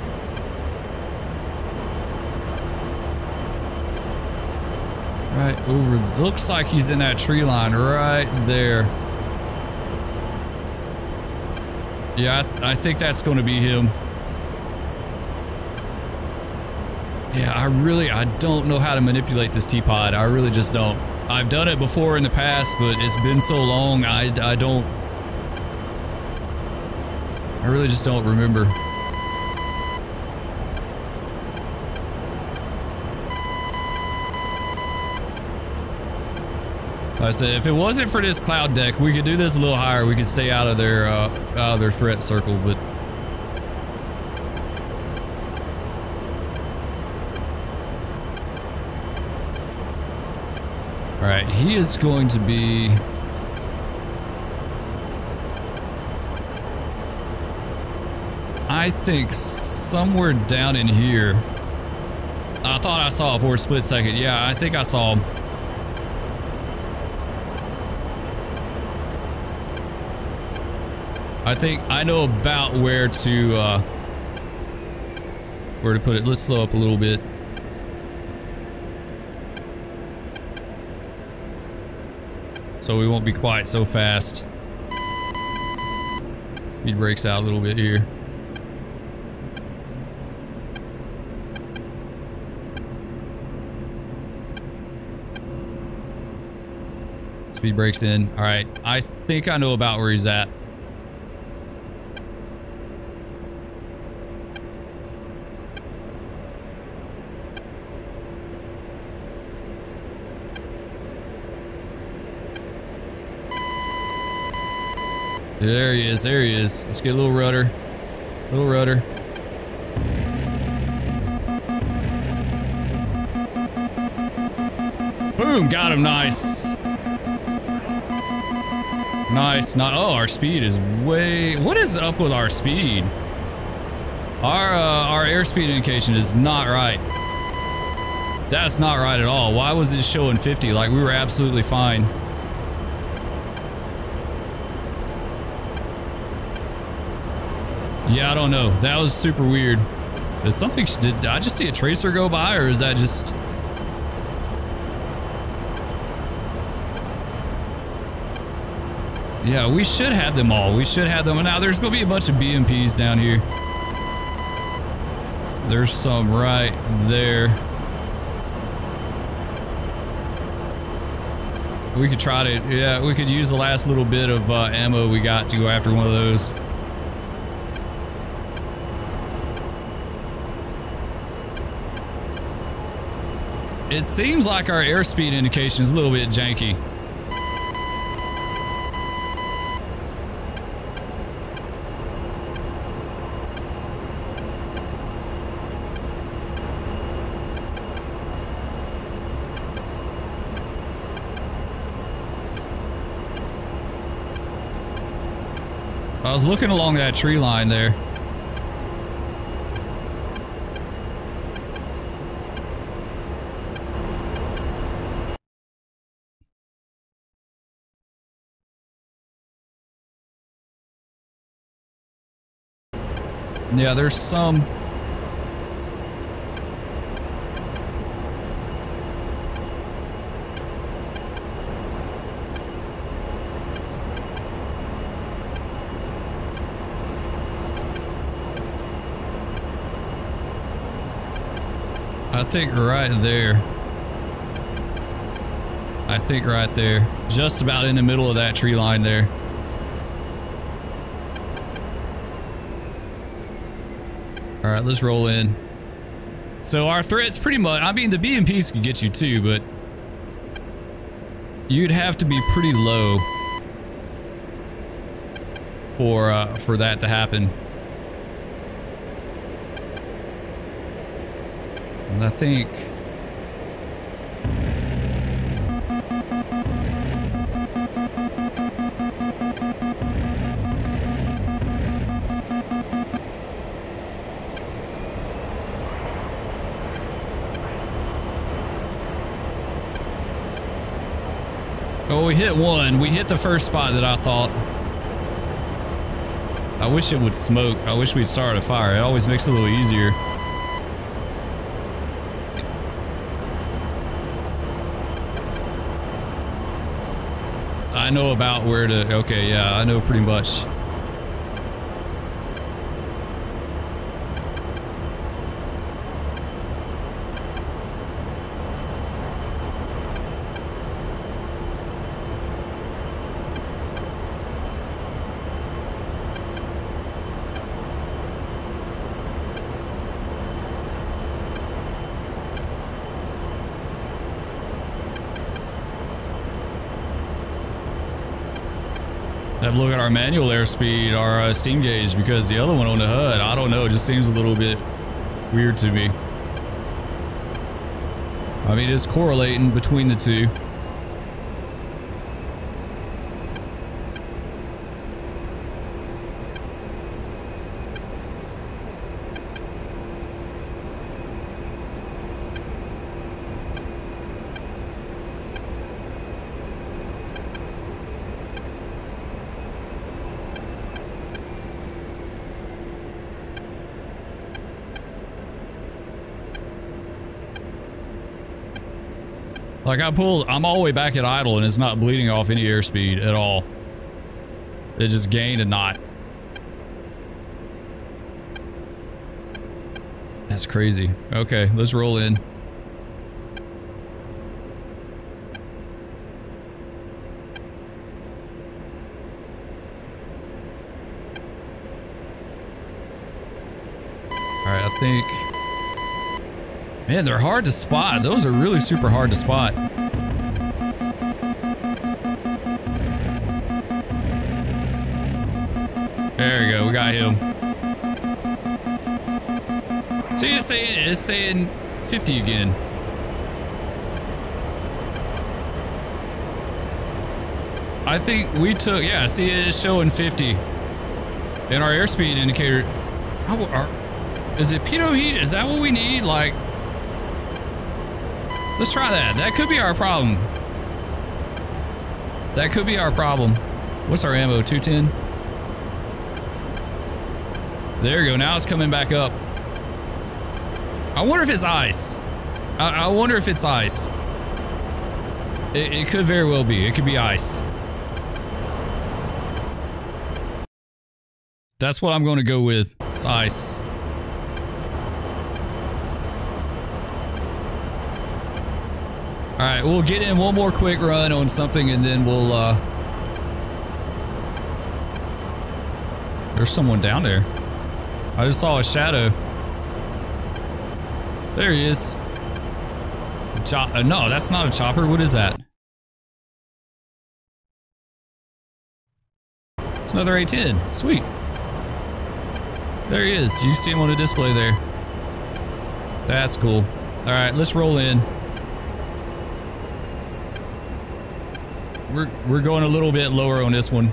Right over. Looks like he's in that tree line right there. Yeah, I, I think that's going to be him. I really, I don't know how to manipulate this T-Pod. I really just don't. I've done it before in the past, but it's been so long, I, I don't... I really just don't remember. I said, if it wasn't for this cloud deck, we could do this a little higher. We could stay out of their, uh, out of their threat circle, but... Alright, he is going to be... I think somewhere down in here. I thought I saw him for a split second. Yeah, I think I saw him. I think I know about where to uh, where to put it. Let's slow up a little bit. So we won't be quite so fast. Speed brakes out a little bit here. Speed brakes in. All right. I think I know about where he's at. There he is. There he is. Let's get a little rudder. Little rudder. Boom! Got him. Nice. Nice. Not. Oh, our speed is way. What is up with our speed? Our uh, our airspeed indication is not right. That's not right at all. Why was it showing 50? Like we were absolutely fine. Yeah, I don't know. That was super weird. Is something? Did I just see a tracer go by, or is that just? Yeah, we should have them all. We should have them. Now there's gonna be a bunch of BMPs down here. There's some right there. We could try to, yeah, we could use the last little bit of uh, ammo we got to go after one of those. It seems like our airspeed indication is a little bit janky. I was looking along that tree line there. Yeah, there's some I think right there. I think right there. Just about in the middle of that tree line there. All right, let's roll in. So our threat's pretty much, I mean, the BMPs could get you too, but you'd have to be pretty low for, uh, for that to happen. And I think... hit one. We hit the first spot that I thought. I wish it would smoke. I wish we'd start a fire. It always makes it a little easier. I know about where to... Okay, yeah, I know pretty much. Have a look at our manual airspeed, our uh, steam gauge, because the other one on the HUD, I don't know, it just seems a little bit weird to me. I mean, it's correlating between the two. Like I pulled, I'm all the way back at idle and it's not bleeding off any airspeed at all. It just gained a knot. That's crazy. Okay, let's roll in. Alright, I think... Man, they're hard to spot. Those are really super hard to spot. There we go. We got him. See, it's saying, it's saying 50 again. I think we took, yeah, see, it's showing 50. And our airspeed indicator, how, are, is it pitot heat? Is that what we need? Like, let's try that. That could be our problem. That could be our problem. What's our ammo? 210? There you go. Now it's coming back up. I wonder if it's ice. I, I wonder if it's ice. It, it could very well be. It could be ice. That's what I'm going to go with. It's ice. All right, we'll get in one more quick run on something and then we'll, uh... There's someone down there. I just saw a shadow. There he is. It's a chop. Uh, no, that's not a chopper. What is that? It's another A10. Sweet. There he is. You see him on the display there. That's cool. All right, let's roll in. We're we're going a little bit lower on this one.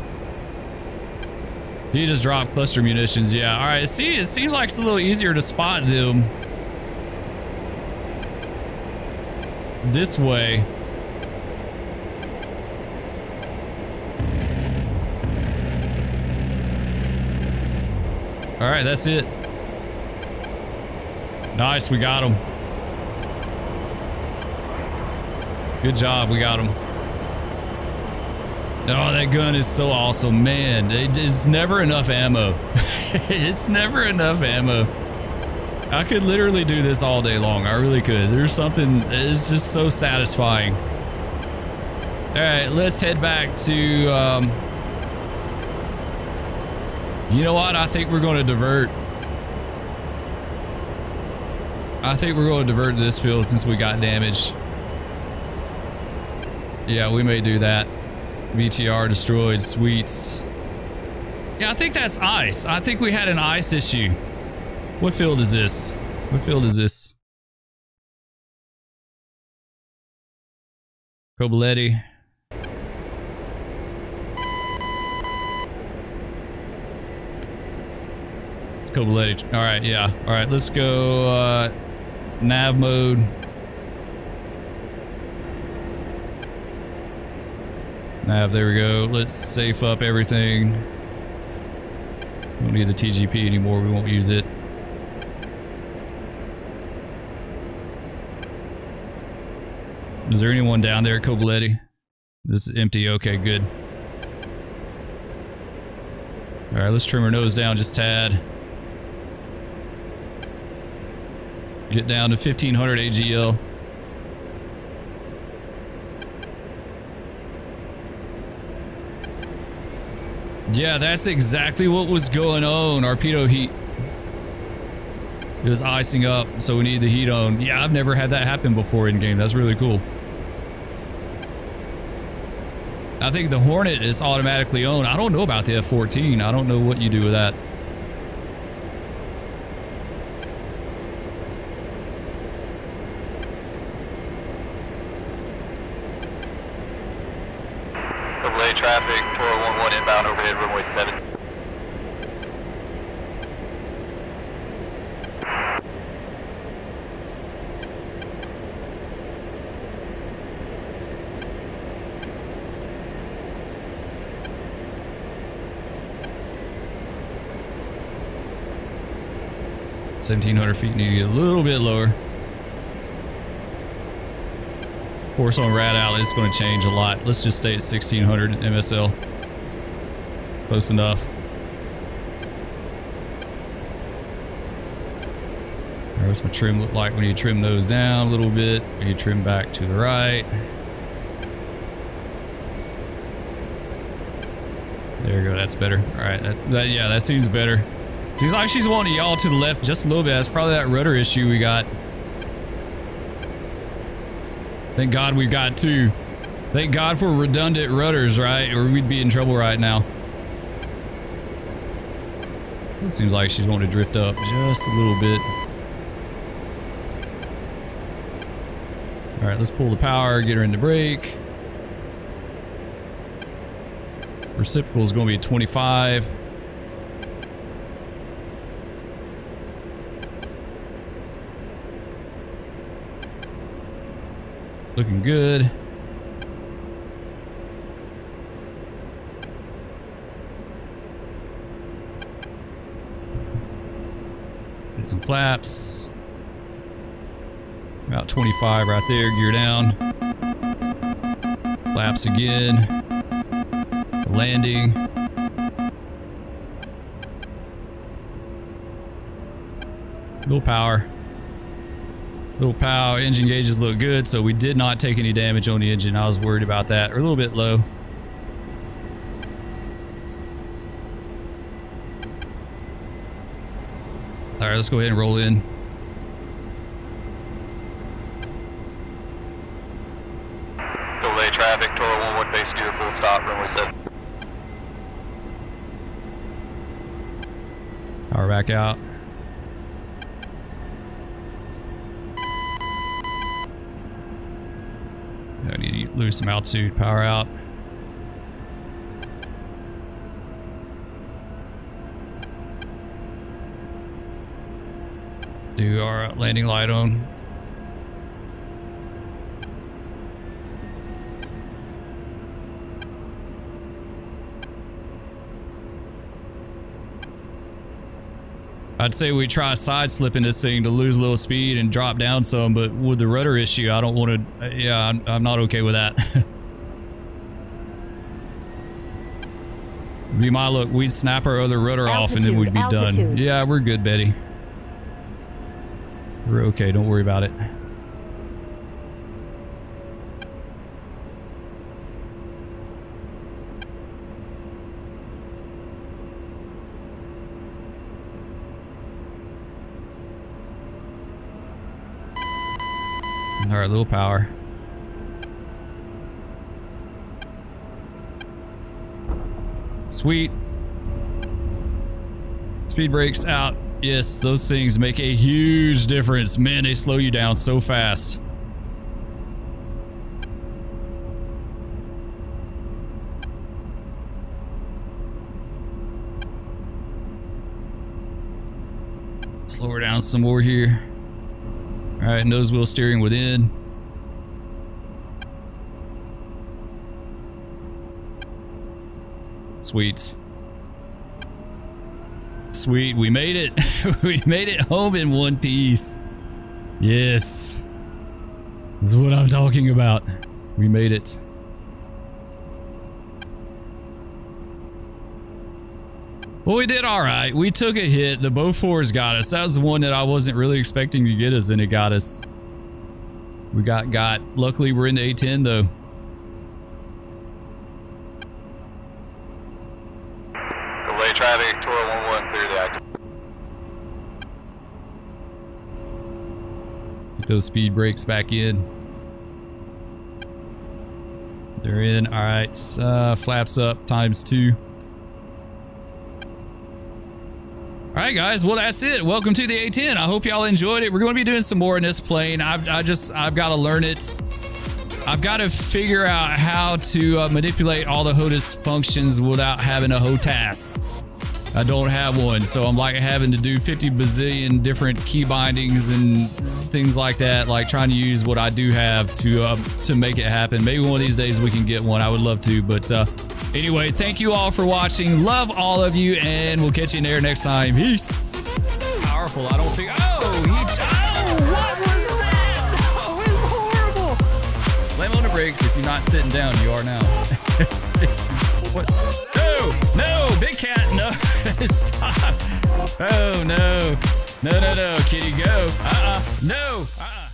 He just dropped cluster munitions. Yeah. All right. See, it seems like it's a little easier to spot them this way. All right, that's it. Nice, we got him. Good job, we got him. Oh, that gun is so awesome, man. It's never enough ammo. it's never enough ammo. I could literally do this all day long. I really could. There's something, it's just so satisfying. All right, let's head back to, um, you know what? I think we're going to divert. I think we're going to divert to this field since we got damaged. Yeah, we may do that. BTR destroyed, sweets. Yeah, I think that's ice. I think we had an ice issue. What field is this? What field is this? Kobuleti. It's Kobuleti. All right, yeah. All right, let's go uh, nav mode. Nav, there we go. Let's safe up everything. We don't need the TGP anymore. We won't use it. Is there anyone down there at Kobuleti? This is empty. Okay, good. All right, let's trim our nose down just tad. Get down to 1500 AGL. Yeah, that's exactly what was going on. Pitot heat it was icing up, so we need the heat on. Yeah, I've never had that happen before in game. That's really cool. I think the Hornet is automatically on. I don't know about the F-14. I don't know what you do with that. 1700 feet, need to get a little bit lower. Of course, on Rad Alley, it's going to change a lot. Let's just stay at 1600 MSL. Close enough. What's my trim look like? When you trim those down a little bit. when you trim back to the right. There we go. That's better. All right. That, that yeah, that seems better. Seems like she's wanting y'all to the left just a little bit. That's probably that rudder issue we got. Thank God we've got two. Thank God for redundant rudders, right? Or we'd be in trouble right now. It seems like she's wanting to drift up just a little bit. All right, let's pull the power, get her into break. Reciprocal is going to be 25. Looking good. Get some flaps. About 25 right there, gear down. Flaps again. Landing. Little power. Little power. Engine gauges look good, so we did not take any damage on the engine. I was worried about that. We're a little bit low. All right, let's go ahead and roll in. Delay traffic, Toro 11 base gear, full stop, runway 7. Power back out. I need to lose some altitude. Power out. Do our landing light on. I'd say we try side slipping this thing to lose a little speed and drop down some, but with the rudder issue, I don't want to. Yeah, I'm, I'm not okay with that. Be my look, we'd snap our other rudder off and then we'd be done. Yeah, we're good, Betty. We're okay. Don't worry about it. All right, little power. Sweet. Speed brakes out. Yes, those things make a huge difference. Man, they slow you down so fast. Slow her down some more here. All right, nose wheel steering within. Sweet. Sweet, we made it. we made it home in one piece. Yes. This is what I'm talking about. We made it. Well, we did all right. We took a hit. The Bofors got us. That was the one that I wasn't really expecting to get us, and it got us. We got got. Luckily, we're in A10 though. Delay traffic, Toro 11 clear the active. Get those speed brakes back in. They're in. All right. Uh, flaps up times two. All right, guys. Well, that's it. Welcome to the A10. I hope y'all enjoyed it. We're going to be doing some more in this plane. I've, I just, I've got to learn it. I've got to figure out how to uh, manipulate all the HOTAS functions without having a HOTAS. I don't have one, so I'm like having to do 50 bazillion different key bindings and things like that, like trying to use what I do have to uh, to make it happen. Maybe one of these days we can get one. I would love to, but uh, anyway, thank you all for watching. Love all of you, and we'll catch you in there next time. Peace. Powerful. I don't think. Oh, he. Oh, what was that? Oh, it was horrible. Slam on the brakes. If you're not sitting down, you are now. what? No, no, big cat, no. Stop. Oh, no. No, no, no, kitty, go. Uh-uh. No. Uh-uh.